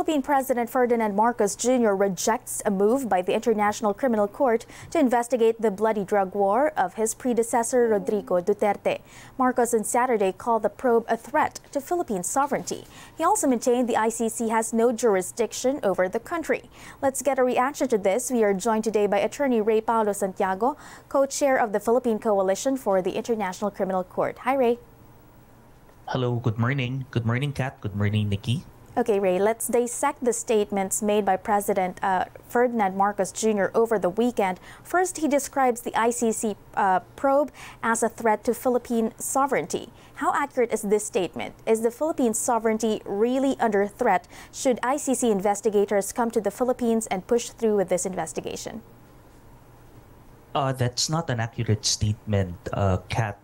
Philippine President Ferdinand Marcos Jr. rejects a move by the International Criminal Court to investigate the bloody drug war of his predecessor Rodrigo Duterte. Marcos on Saturday called the probe a threat to Philippine sovereignty. He also maintained the ICC has no jurisdiction over the country. Let's get a reaction to this. We are joined today by attorney Ray Paolo Santiago, co-chair of the Philippine Coalition for the International Criminal Court. Hi, Ray. Hello, good morning. Good morning, Kat. Good morning, Nikki. Okay, Ray, let's dissect the statements made by President uh, Ferdinand Marcos Jr. over the weekend. First, he describes the ICC uh, probe as a threat to Philippine sovereignty. How accurate is this statement? Is the Philippine sovereignty really under threat should ICC investigators come to the Philippines and push through with this investigation? Uh, that's not an accurate statement, uh, Kat.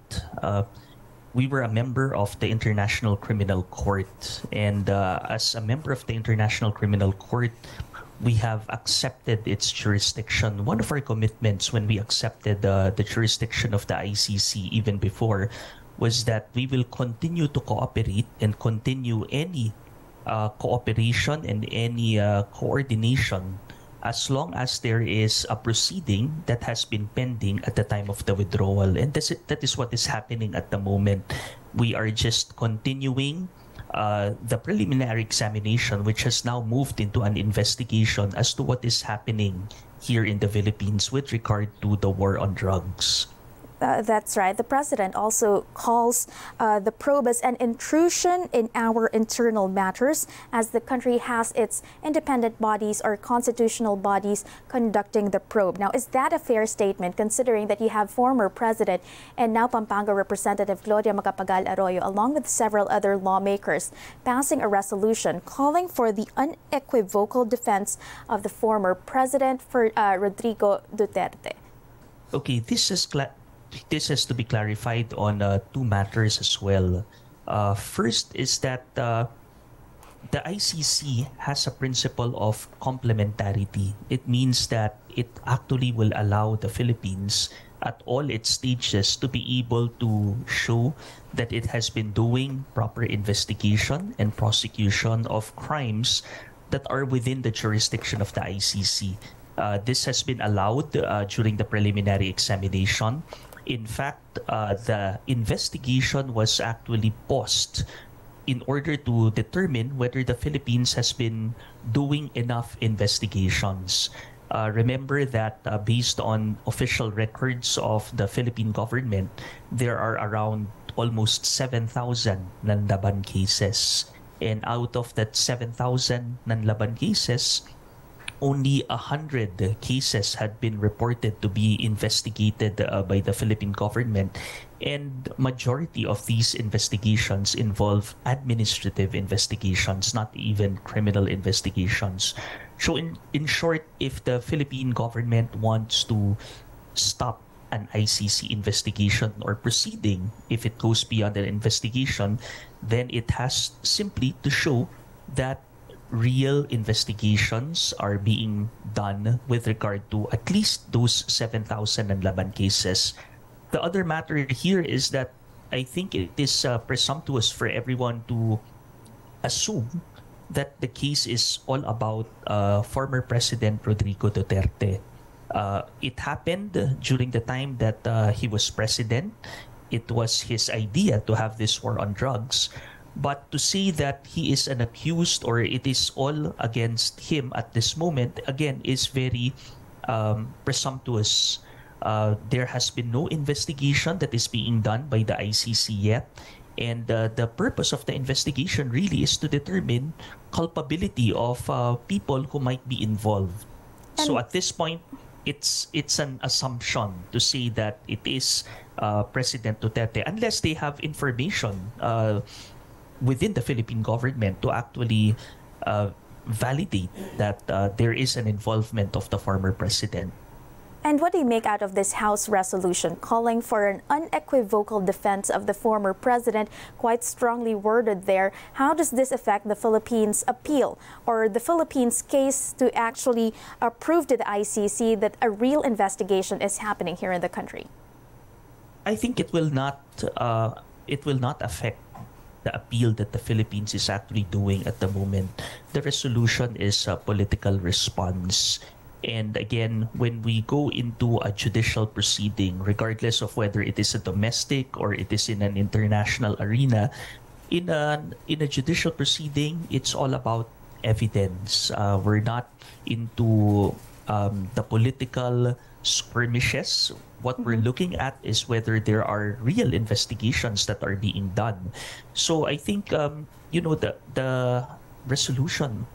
We were a member of the International Criminal Court. And uh, as a member of the International Criminal Court, we have accepted its jurisdiction. One of our commitments when we accepted uh, the jurisdiction of the ICC even before was that we will continue to cooperate and continue any uh, cooperation and any uh, coordination as long as there is a proceeding that has been pending at the time of the withdrawal. And that's it, that is what is happening at the moment. We are just continuing uh, the preliminary examination, which has now moved into an investigation as to what is happening here in the Philippines with regard to the war on drugs. Uh, that's right. The president also calls uh, the probe as an intrusion in our internal matters, as the country has its independent bodies or constitutional bodies conducting the probe. Now, is that a fair statement, considering that you have former president and now Pampanga Representative Gloria Macapagal Arroyo, along with several other lawmakers, passing a resolution calling for the unequivocal defense of the former president for uh, Rodrigo Duterte? Okay, this is this has to be clarified on uh, two matters as well. Uh, first is that uh, the ICC has a principle of complementarity. It means that it actually will allow the Philippines at all its stages to be able to show that it has been doing proper investigation and prosecution of crimes that are within the jurisdiction of the ICC. Uh, this has been allowed uh, during the preliminary examination in fact, uh, the investigation was actually paused in order to determine whether the Philippines has been doing enough investigations. Uh, remember that uh, based on official records of the Philippine government, there are around almost 7,000 nanlaban cases. And out of that 7,000 nanlaban cases, only 100 cases had been reported to be investigated uh, by the Philippine government. And majority of these investigations involve administrative investigations not even criminal investigations. So in in short if the Philippine government wants to stop an ICC investigation or proceeding if it goes beyond an investigation then it has simply to show that real investigations are being done with regard to at least those 7,000 Laban cases. The other matter here is that I think it is uh, presumptuous for everyone to assume that the case is all about uh, former President Rodrigo Duterte. Uh, it happened during the time that uh, he was president. It was his idea to have this war on drugs. But to say that he is an accused or it is all against him at this moment, again, is very um, presumptuous. Uh, there has been no investigation that is being done by the ICC yet. And uh, the purpose of the investigation really is to determine culpability of uh, people who might be involved. And so at this point, it's it's an assumption to say that it is uh, President Duterte unless they have information uh, within the Philippine government to actually uh, validate that uh, there is an involvement of the former president. And what do you make out of this House resolution calling for an unequivocal defense of the former president, quite strongly worded there? How does this affect the Philippines' appeal or the Philippines' case to actually prove to the ICC that a real investigation is happening here in the country? I think it will not. Uh, it will not affect the appeal that the Philippines is actually doing at the moment. The resolution is a political response. And again, when we go into a judicial proceeding, regardless of whether it is a domestic or it is in an international arena, in a in a judicial proceeding, it's all about evidence. Uh, we're not into um, the political skirmishes. What mm-hmm. we're looking at is whether there are real investigations that are being done. So I think um, you know the the resolution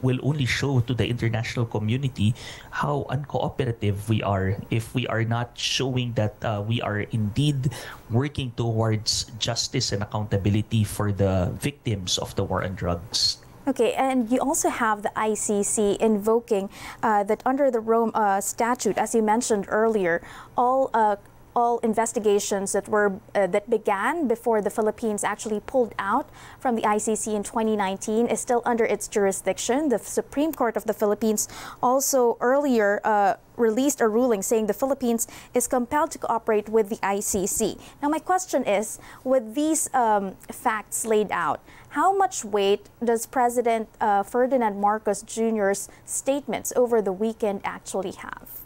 will only show to the international community how uncooperative we are if we are not showing that uh, we are indeed working towards justice and accountability for the victims of the war on drugs. Okay, and you also have the ICC invoking uh, that under the Rome uh, Statute, as you mentioned earlier, all uh, all investigations that were uh, that began before the Philippines actually pulled out from the ICC in 2019 is still under its jurisdiction. The Supreme Court of the Philippines also earlier uh, released a ruling saying the Philippines is compelled to cooperate with the ICC. Now, my question is, with these um, facts laid out, how much weight does President uh, Ferdinand Marcos Jr.'s statements over the weekend actually have?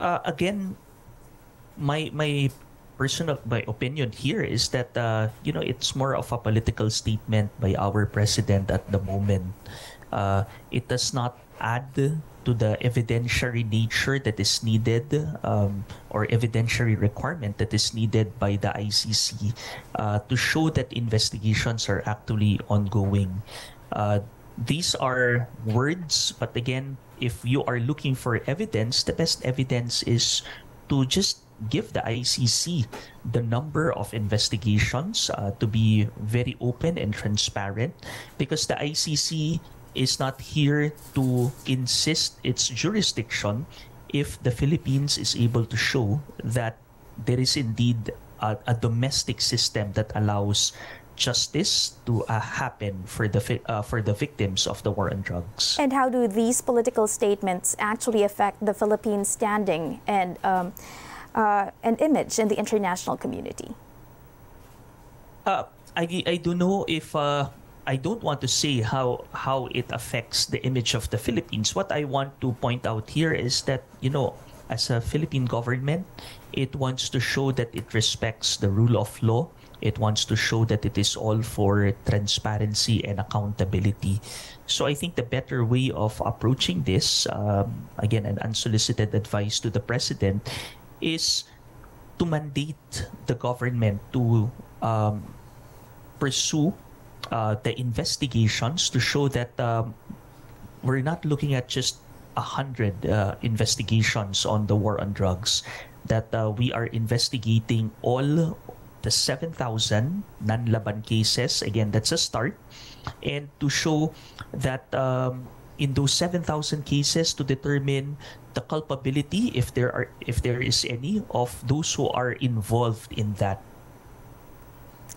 Uh, again, my my personal my opinion here is that uh, you know it's more of a political statement by our president at the moment. Uh, it does not add to the evidentiary nature that is needed um, or evidentiary requirement that is needed by the ICC uh, to show that investigations are actually ongoing. Uh, these are words, but again, if you are looking for evidence, the best evidence is to just give the ICC the number of investigations uh, to be very open and transparent because the ICC is not here to insist its jurisdiction if the Philippines is able to show that there is indeed a, a domestic system that allows justice to uh, happen for the uh, for the victims of the war on drugs. And how do these political statements actually affect the Philippines' standing and um, uh, an image in the international community? Uh, I, I don't know if uh, I don't want to say how how it affects the image of the Philippines. What I want to point out here is that you know, as a Philippine government, it wants to show that it respects the rule of law. It wants to show that it is all for transparency and accountability. So I think the better way of approaching this, um, again, an unsolicited advice to the president, is to mandate the government to um, pursue uh, the investigations to show that um, we're not looking at just a hundred uh, investigations on the war on drugs. That uh, we are investigating all the 7,000 nanlaban cases. Again, that's a start. And to show that um, in those 7,000 cases to determine the culpability if there are if there is any of those who are involved in that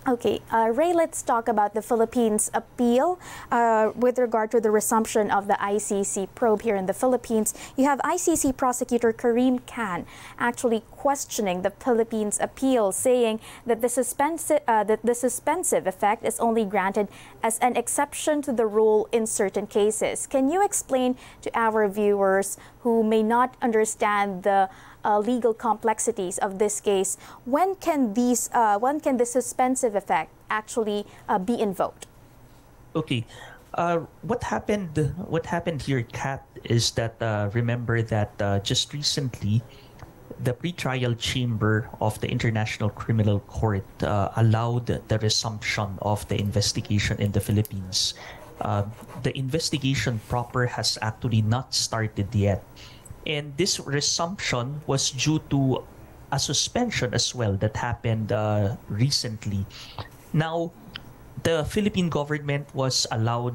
Okay, uh, Ray, let's talk about the Philippines appeal uh, with regard to the resumption of the ICC probe here in the Philippines. You have ICC prosecutor Karim Khan actually questioning the Philippines appeal, saying that the, suspensive, uh, that the suspensive effect is only granted as an exception to the rule in certain cases. Can you explain to our viewers who may not understand the uh, legal complexities of this case, when can these uh, when can the suspensive effect actually uh, be invoked? Okay. Uh, what happened? What happened here, Kat, is that uh, remember that uh, just recently, the pretrial chamber of the International Criminal Court allowed the resumption of the investigation in the Philippines. the investigation proper has actually not started yet and this resumption was due to a suspension as well that happened uh, recently. Now, the Philippine government was allowed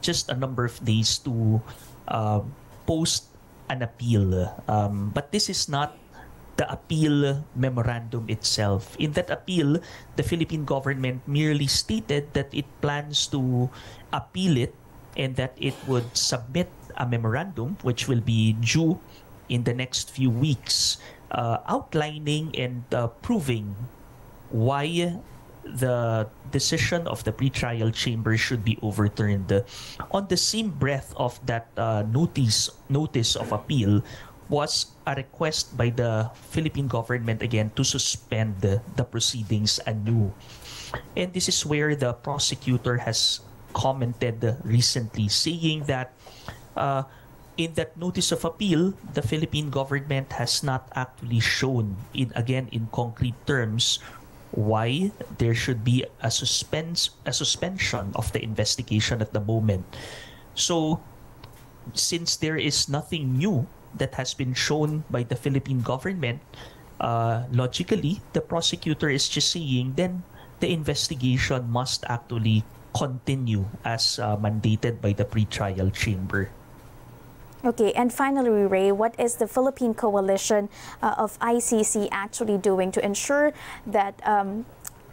just a number of days to uh, post an appeal. Um, but this is not the appeal memorandum itself. In that appeal, the Philippine government merely stated that it plans to appeal it and that it would submit a memorandum which will be due in the next few weeks, uh, outlining and uh, proving why the decision of the pretrial chamber should be overturned. On the same breath of that uh, notice notice of appeal was a request by the Philippine government again to suspend the, proceedings anew. And this is where the prosecutor has commented recently saying that uh, in that notice of appeal, the Philippine government has not actually shown in again in concrete terms why there should be a suspense a suspension of the investigation at the moment. So since there is nothing new that has been shown by the Philippine government, uh, logically the prosecutor is just saying then the investigation must actually continue as uh, mandated by the pretrial chamber. Okay, and finally, Ray, what is the Philippine Coalition uh, of ICC actually doing to ensure that um,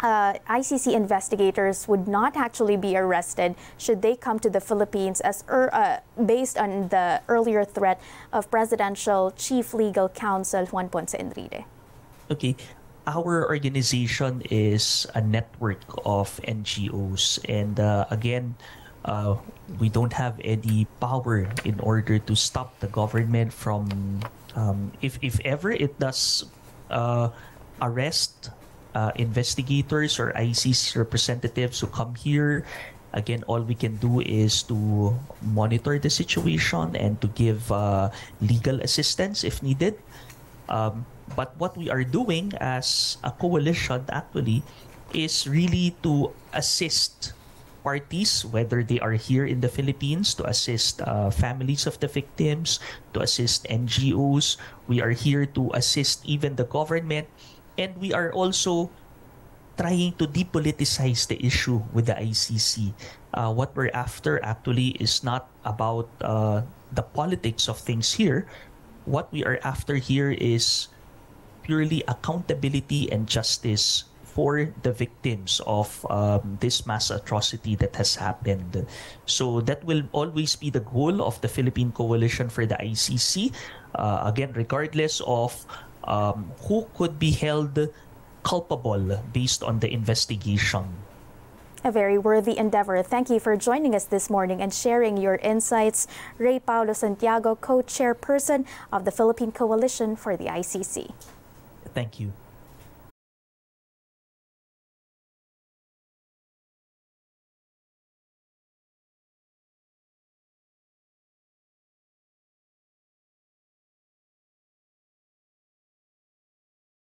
uh, ICC investigators would not actually be arrested should they come to the Philippines as er, uh, based on the earlier threat of Presidential Chief Legal Counsel Juan Ponce Enrile? Okay, our organization is a network of NGOs, and uh, again, uh, we don't have any power in order to stop the government from um, if if ever it does uh, arrest uh, investigators or ICC representatives who come here again all we can do is to monitor the situation and to give uh, legal assistance if needed. Um, but what we are doing as a coalition actually is really to assist parties, whether they are here in the Philippines, to assist uh, families of the victims, to assist NGOs. We are here to assist even the government. And we are also trying to depoliticize the issue with the ICC. Uh, what we're after actually is not about uh, the politics of things here. What we are after here is purely accountability and justice for the victims of um, this mass atrocity that has happened. So that will always be the goal of the Philippine Coalition for the ICC. Uh, again, regardless of um, who could be held culpable based on the investigation. A very worthy endeavor. Thank you for joining us this morning and sharing your insights. Ray Paolo Santiago, co chairperson of the Philippine Coalition for the ICC. Thank you.